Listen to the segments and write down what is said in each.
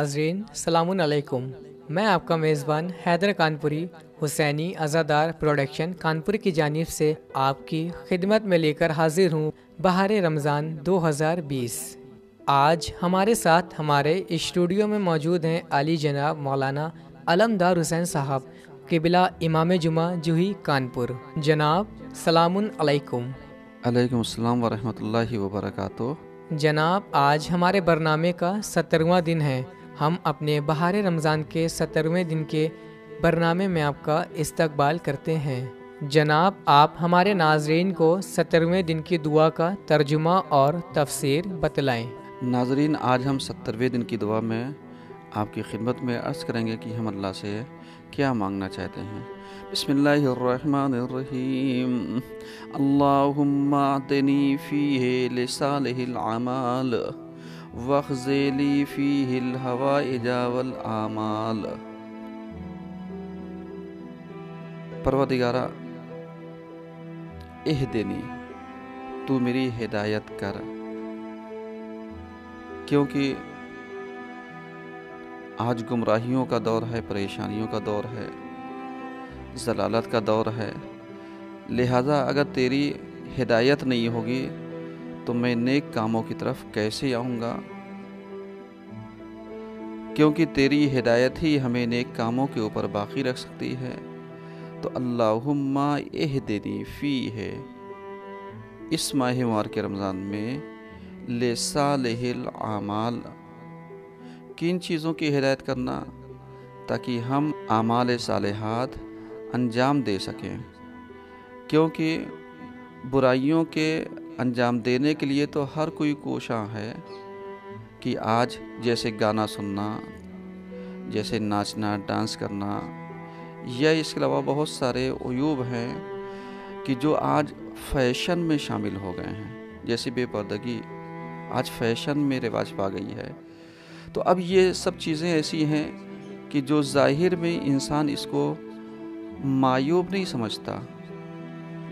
नाजरीन सलामुकुम मैं आपका मेज़बान हैदर कानपुरी हुसैनी अज़ादार प्रोडक्शन कानपुर की जानब से आपकी खिदमत में लेकर हाजिर हूँ बहार रमज़ान 2020 आज हमारे साथ हमारे स्टूडियो में मौजूद हैं अली जनाब मौलाना अलमदार हुसैन साहब किबिला इमाम जुमा जूही कानपुर। जनाब सलामुन अलैकुम। अस्सलाम जनाब आज हमारे बरनामे का सत्तरवा दिन है। हम अपने बहार रमज़ान के सत्तरवें दिन के बरनामे में आपका इस्तकबाल करते हैं। जनाब, आप हमारे नाजरीन को सत्तरवें दिन की दुआ का तर्जुमा और तफसीर बतलाएँ। नाजरीन, आज हम सत्तरवें दिन की दुआ में आपकी खिदमत में अर्ज़ करेंगे कि हम अल्लाह से क्या मांगना चाहते हैं। बसमीम अल्लाहुम्मातनी फ़ी अमाल। वखज़ेली फ़ी हवा इजावल आमाल। परवदिगारा एह देनी, तू मेरी हिदायत कर। क्योंकि आज गुमराहियों का दौर है, परेशानियों का दौर है, जलालत का दौर है। लिहाजा अगर तेरी हिदायत नहीं होगी तो मैं नेक कामों की तरफ़ कैसे आऊँगा? क्योंकि तेरी हिदायत ही हमें नेक कामों के ऊपर बाकी रख सकती है तो अल्लाहुम्मा एह देनी फ़ी है। इस माह मार के रमज़ान में ले साल आमाल। किन चीज़ों की हिदायत करना? ताकि हम आमाल सालहात अंजाम दे सकें। क्योंकि बुराइयों के अंजाम देने के लिए तो हर कोई कोशा है कि आज जैसे गाना सुनना, जैसे नाचना, डांस करना, या इसके अलावा बहुत सारे अयूब हैं कि जो आज फ़ैशन में शामिल हो गए हैं। जैसे बेपर्दगी आज फ़ैशन में रिवाज पा गई है। तो अब ये सब चीज़ें ऐसी हैं कि जो ज़ाहिर में इंसान इसको मायूब नहीं समझता।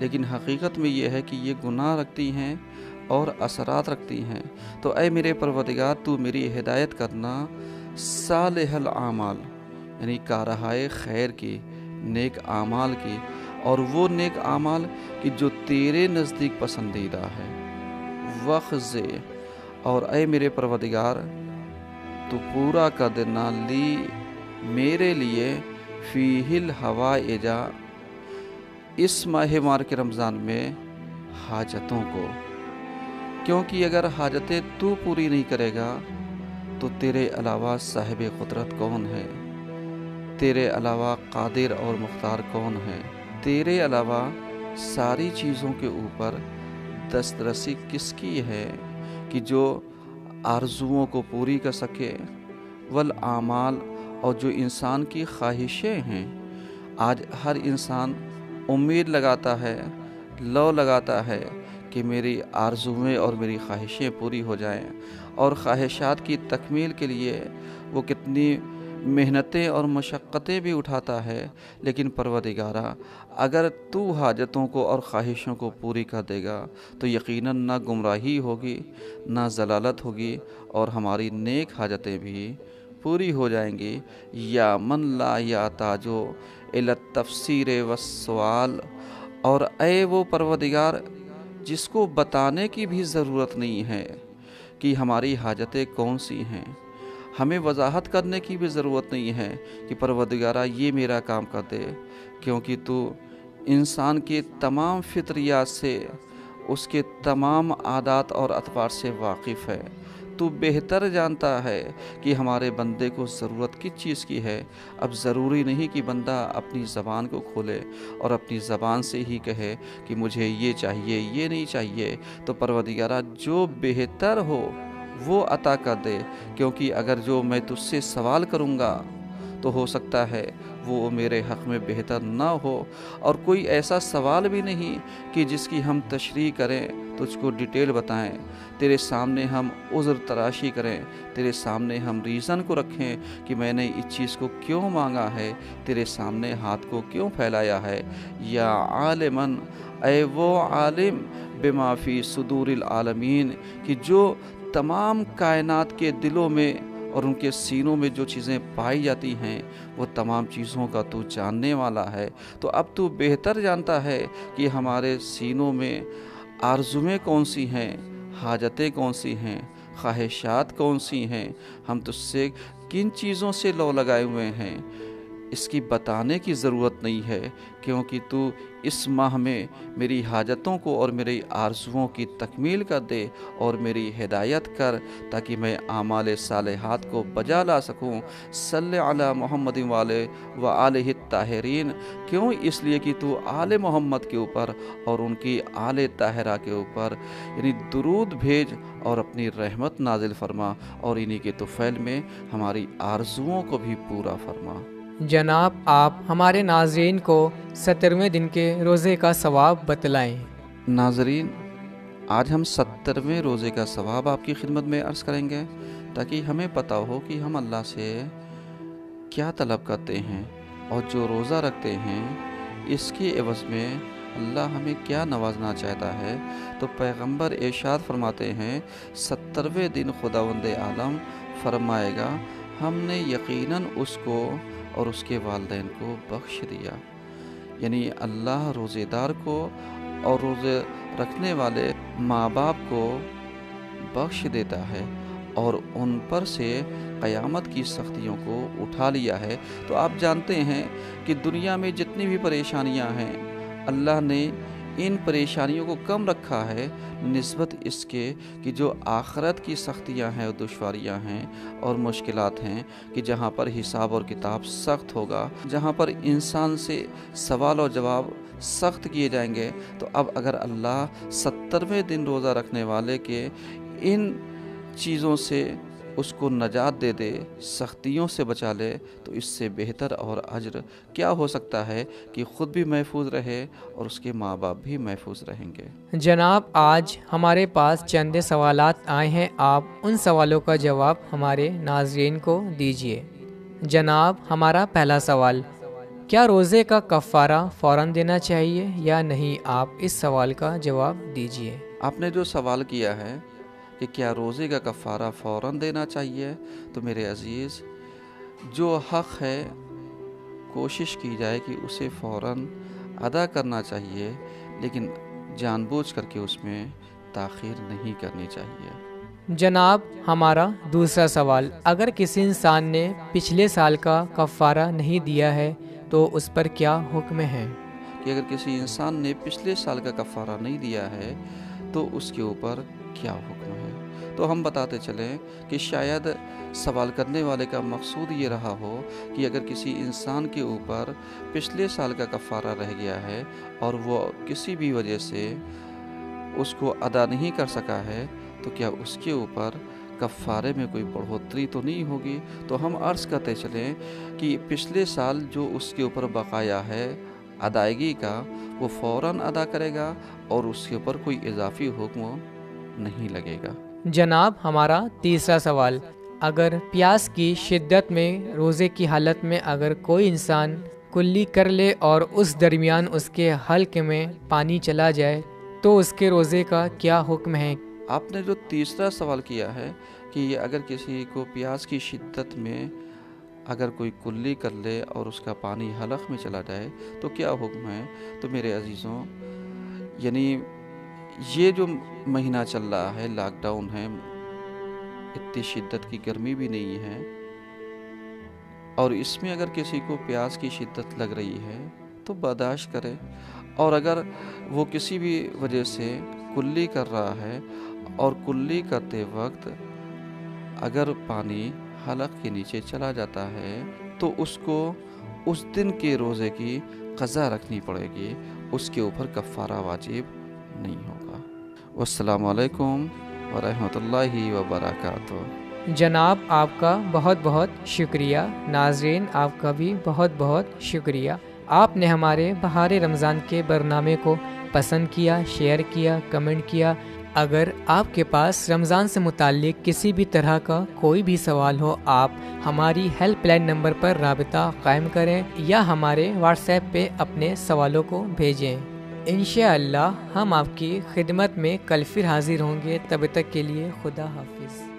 लेकिन हकीकत में यह है कि ये गुनाह रखती हैं और असरात रखती हैं। तो अय मेरे परवदिगार तू मेरी हिदायत करना सालहल आमाल, यानी कारहाय खैर की, नेक आमाल की, और वो नेक आमाल कि जो तेरे नज़दीक पसंदीदा है। वक़ और अय मेरे परवदिगार तो पूरा कर देना ली मेरे लिए फ़ीहिल हवा एजा इस माह मार के रमज़ान में हाजतों को, क्योंकि अगर हाजतें तू पूरी नहीं करेगा तो तेरे अलावा साहिब कुदरत कौन है? तेरे अलावा कादिर और मुख्तार कौन है? तेरे अलावा सारी चीज़ों के ऊपर दस्तरसी किसकी है कि जो आरजुओं को पूरी कर सके? वल आमाल और जो इंसान की ख्वाहिशें हैं। आज हर इंसान उम्मीद लगाता है लो लगाता है कि मेरी आरजुएँ और मेरी ख्वाहिशें पूरी हो जाएँ और ख्वाहिशात की तकमील के लिए वो कितनी मेहनतें और मशक्क़तें भी उठाता है। लेकिन परवदिगारा अगर तू हाजतों को और ख्वाहिशों को पूरी कर देगा तो यकीनन ना गुमराही होगी, ना जलालत होगी और हमारी नेक हाजतें भी पूरी हो जाएँगी। या मन ला या ताजो तफसीर व सवाल। और ए वो परवदिगार जिसको बताने की भी ज़रूरत नहीं है कि हमारी हाजतें कौन सी हैं। हमें वजाहत करने की भी ज़रूरत नहीं है कि परवदगारा ये मेरा काम कर दे, क्योंकि तू इंसान के तमाम फितरियात से, उसके तमाम आदात और अतवार से वाकिफ़ है। तू बेहतर जानता है कि हमारे बंदे को ज़रूरत किस चीज़ की है। अब ज़रूरी नहीं कि बंदा अपनी ज़बान को खोले और अपनी ज़बान से ही कहे कि मुझे ये चाहिए, ये नहीं चाहिए। तो परवदिगारा जो बेहतर हो, वो अता कर दे। क्योंकि अगर जो मैं तुझसे सवाल करूँगा तो हो सकता है वो मेरे हक़ में बेहतर ना हो। और कोई ऐसा सवाल भी नहीं कि जिसकी हम तशरी करें तुझको डिटेल बताएँ। तेरे सामने हम उज़र तराशी करें। तेरे सामने हम रीज़न को रखें कि मैंने इस चीज़ को क्यों मांगा है? तेरे सामने हाथ को क्यों फैलाया है? या आलमन ए वो आलिम, बेमाफ़ी सदूर आलमीन, कि जो तमाम कायनात के दिलों में और उनके सीनों में जो चीज़ें पाई जाती हैं, वो तमाम चीज़ों का तू जानने वाला है। तो अब तू बेहतर जानता है कि हमारे सीनों में आरजुएँ कौन सी हैं? हाजतें कौन सी हैं? ख्वाहिशात कौन सी हैं? हम तुझसे किन चीज़ों से लो लगाए हुए हैं? इसकी बताने की ज़रूरत नहीं है, क्योंकि तू इस माह में मेरी हाजतों को और मेरी आरजुओं की तकमील कर दे और मेरी हिदायत कर, ताकि मैं आमाल साल हाथ को बजा ला सकूँ। सल्ला मोहम्मद वाले व आल ताहरीन। क्यों इसलिए कि तू आल मोहम्मद के ऊपर और उनकी आल ताहरा के ऊपर यानी दरूद भेज और अपनी रहमत नाजिल फरमा और इन्हीं के तुफ़ैल में हमारी आरजुओं को भी पूरा फरमा। जनाब, आप हमारे नाजरीन को सत्तरवें दिन के रोज़े का सवाब बतलाएँ। नाजरीन, आज हम सत्तरवें रोज़े का सवाब आपकी खिदमत में अर्ज़ करेंगे, ताकि हमें पता हो कि हम अल्लाह से क्या तलब करते हैं और जो रोज़ा रखते हैं, इसके एवज़ में अल्लाह हमें क्या नवाजना चाहता है। तो पैगंबर इरशाद फरमाते हैं सत्तरवें दिन खुदावंद आलम फरमाएगा, हमने यकीनन उसको और उसके वालदेन को बख्श दिया। यानी अल्लाह रोज़ेदार को और रोज़े रखने वाले माँ बाप को बख्श देता है और उन पर से क़यामत की सख्तियों को उठा लिया है। तो आप जानते हैं कि दुनिया में जितनी भी परेशानियाँ हैं, अल्लाह ने इन परेशानियों को कम रखा है, नस्बत इसके कि जो आखरत की सख्तियाँ हैं और दुशारियाँ हैं और मुश्किल हैं, कि जहाँ पर हिसाब और किताब सख्त होगा, जहाँ पर इंसान से सवाल और जवाब सख्त किए जाएँगे तो अब अगर अल्लाह सत्तरवें दिन रोज़ा रखने वाले के इन चीज़ों से उसको नजात दे दे सख्तियों से बचा ले तो इससे बेहतर और अजर क्या हो सकता है कि ख़ुद भी महफूज रहे और उसके माँ बाप भी महफूज रहेंगे? जनाब आज हमारे पास चंद सवाल आए हैं। आप उन सवालों का जवाब हमारे नाजरीन को दीजिए। जनाब हमारा पहला सवाल क्या रोज़े का कफ़ारा फ़ौर देना चाहिए या नहीं? आप इस सवाल का जवाब दीजिए। आपने जो सवाल किया है कि क्या रोज़े का कफ़ारा फ़ौर देना चाहिए? तो मेरे अज़ीज़ जो हक़ है कोशिश की जाए कि उसे फ़ौर अदा करना चाहिए लेकिन जानबूझ करके उसमें ताख़िर नहीं करनी चाहिए। जनाब हमारा दूसरा सवाल अगर किसी इंसान ने पिछले साल का कफ़ारा नहीं दिया है तो उस पर क्या हुक्म है? कि अगर किसी इंसान ने पिछले साल का कफ़ारा नहीं दिया है तो उसके ऊपर क्या हुक्म है तो हम बताते चलें कि शायद सवाल करने वाले का मकसूद ये रहा हो कि अगर किसी इंसान के ऊपर पिछले साल का कफ़ारा रह गया है और वो किसी भी वजह से उसको अदा नहीं कर सका है तो क्या उसके ऊपर कफ़ारे में कोई बढ़ोतरी तो नहीं होगी? तो हम अर्ज़ करते चलें कि पिछले साल जो उसके ऊपर बकाया है अदायगी का, वो फ़ौर अदा करेगा और उसके ऊपर कोई इजाफी हुक्म नहीं लगेगा। जनाब, हमारा तीसरा सवाल, अगर प्यास की शिद्दत में, रोज़े की हालत में अगर कोई इंसान कुल्ली कर ले और उस दरमियान उसके हल्क में पानी चला जाए तो उसके रोज़े का क्या हुक्म है? आपने जो तीसरा सवाल किया है कि अगर किसी को प्यास की शिद्दत में अगर कोई कुल्ली कर ले और उसका पानी हलक में चला जाए तो क्या हुक्म है? तो मेरे अजीज़ों, यानी ये जो महीना चल रहा है लॉकडाउन है, इतनी शिद्दत की गर्मी भी नहीं है, और इसमें अगर किसी को प्यास की शिद्दत लग रही है तो बर्दाश्त करे। और अगर वो किसी भी वजह से कुल्ली कर रहा है, और कुल्ली करते वक्त अगर पानी हलक के नीचे चला जाता है तो उसको उस दिन के रोज़े की कज़ा रखनी पड़ेगी। उसके ऊपर कफ़ारा वाजिब नहीं होगा असलकम वरहमल वबरकatuh जनाब, आपका बहुत बहुत शुक्रिया। नाजरीन, आपका भी बहुत बहुत शुक्रिया। आपने हमारे बहार रमज़ान के बरनामे को पसंद किया, शेयर किया, कमेंट किया। अगर आपके पास रमज़ान से मुतक किसी भी तरह का कोई भी सवाल हो, आप हमारी हेल्पलाइन नंबर पर रबता कायम करें या हमारे व्हाट्सएप पे अपने सवालों को भेजें। इन हम आपकी खिदमत में कल फिर हाजिर होंगे, तब तक के लिए खुदा हाफिज़।